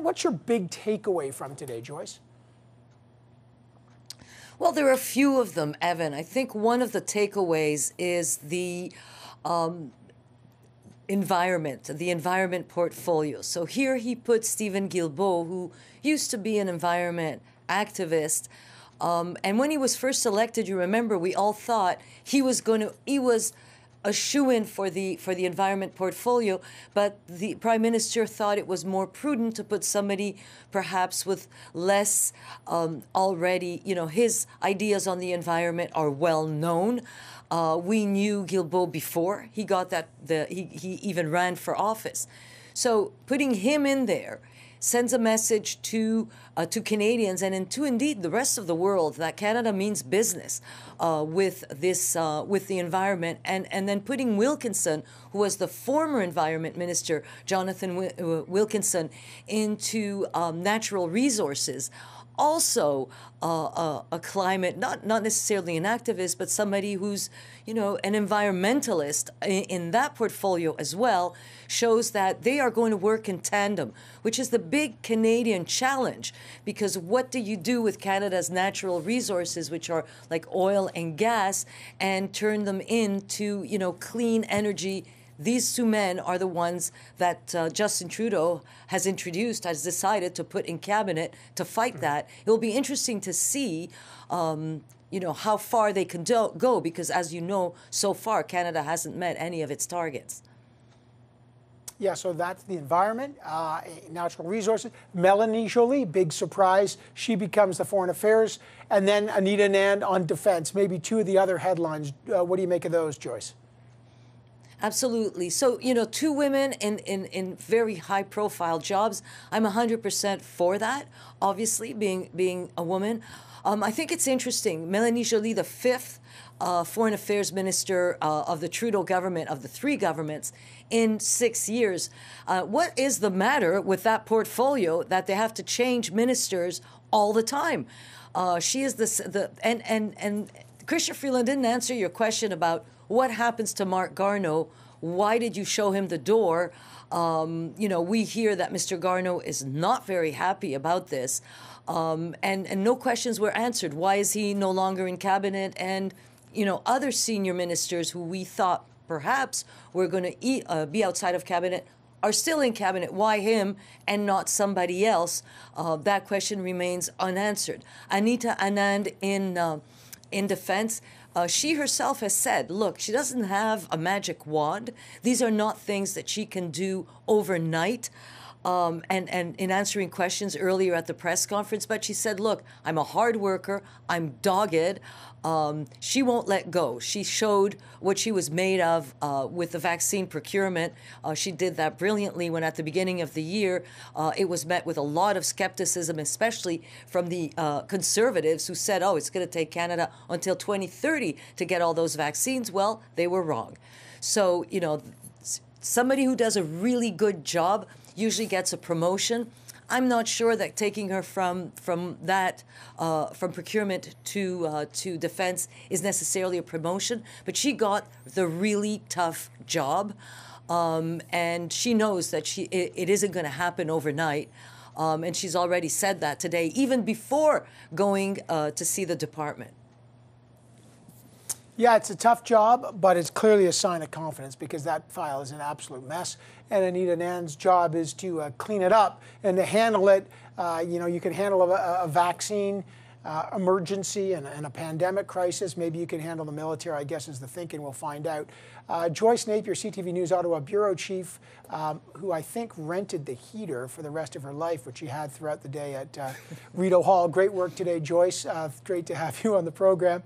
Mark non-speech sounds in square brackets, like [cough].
what, what's your big takeaway from today, Joyce? Well, there are a few of them, Evan. I think one of the takeaways is the um, environment, the environment portfolio. So here he put Stephen Guilbeault, who used to be an environment activist. Um, and when he was first elected, you remember, we all thought he was going to, he was a shoe in for the for the environment portfolio, but the prime minister thought it was more prudent to put somebody perhaps with less um, already. You know, his ideas on the environment are well known. Uh, we knew Guilbeault before he got that. The he, he even ran for office, so putting him in there sends a message to uh, to Canadians and in, to indeed the rest of the world that Canada means business uh, with this uh, with the environment and and then putting Wilkinson who was the former environment minister Jonathan uh, Wilkinson into um, natural resources also uh, a climate, not, not necessarily an activist, but somebody who's, you know, an environmentalist in, in, that portfolio as well, shows that they are going to work in tandem, which is the big Canadian challenge. Because what do you do with Canada's natural resources, which are like oil and gas, and turn them into, you know, clean energy these two men are the ones that uh, Justin Trudeau has introduced, has decided to put in cabinet to fight mm-hmm. that. It will be interesting to see. Um, you know how far they can do- go because as you know so far canada hasn't met any of its targets yeah, so that's the environment, uh, natural resources. Melanie Joly, big surprise. She becomes the foreign affairs. And then Anita Anand on defense. Maybe two of the other headlines. Uh, what do you make of those, Joyce? Absolutely. So, you know, two women in, in, in very high profile jobs. I'm 100% for that, obviously, being, being a woman. Um, I think it's interesting. Melanie Joly, the fifth uh, foreign affairs minister uh, of the Trudeau government, of the three governments, in six years. Uh, what is the matter with that portfolio that they have to change ministers all the time? Uh, she is the, the and, and, and Chrystia Freeland didn't answer your question about what happens to Marc Garneau? Why did you show him the door? Um, you know, we hear that Mr. Garneau is not very happy about this. Um, and, and no questions were answered. Why is he no longer in cabinet? And, you know, other senior ministers who we thought perhaps were going to uh, be outside of cabinet are still in cabinet. Why him and not somebody else? Uh, that question remains unanswered. Anita Anand in, uh, in defense uh, she herself has said, look, she doesn't have a magic wand. These are not things that she can do overnight. Um, and, and in answering questions earlier at the press conference, but she said, Look, I'm a hard worker, I'm dogged, um, she won't let go. She showed what she was made of uh, with the vaccine procurement. Uh, she did that brilliantly when, at the beginning of the year, uh, it was met with a lot of skepticism, especially from the uh, conservatives who said, oh, it's going to take Canada until 2030 to get all those vaccines. Well, they were wrong. So, you know, somebody who does a really good job usually gets a promotion. I'm not sure that taking her from from that uh, from procurement to uh, to defense is necessarily a promotion, but she got the really tough job, um, and she knows that she it, it isn't going to happen overnight. Um, and she's already said that today, even before going uh, to see the department. Yeah, it's a tough job, but it's clearly a sign of confidence because that file is an absolute mess. And Anita Anand's job is to uh, clean it up and to handle it. Uh, you know, you can handle a, a vaccine uh, emergency and, and, a pandemic crisis. Maybe you can handle the military, I guess, is the thinking. We'll find out. Uh, Joyce Napier, CTV News Ottawa bureau chief, um, who I think rented the heater for the rest of her life, which she had throughout the day at uh, Rideau Hall. Great work today, Joyce. Uh, great to have [laughs] you on the program.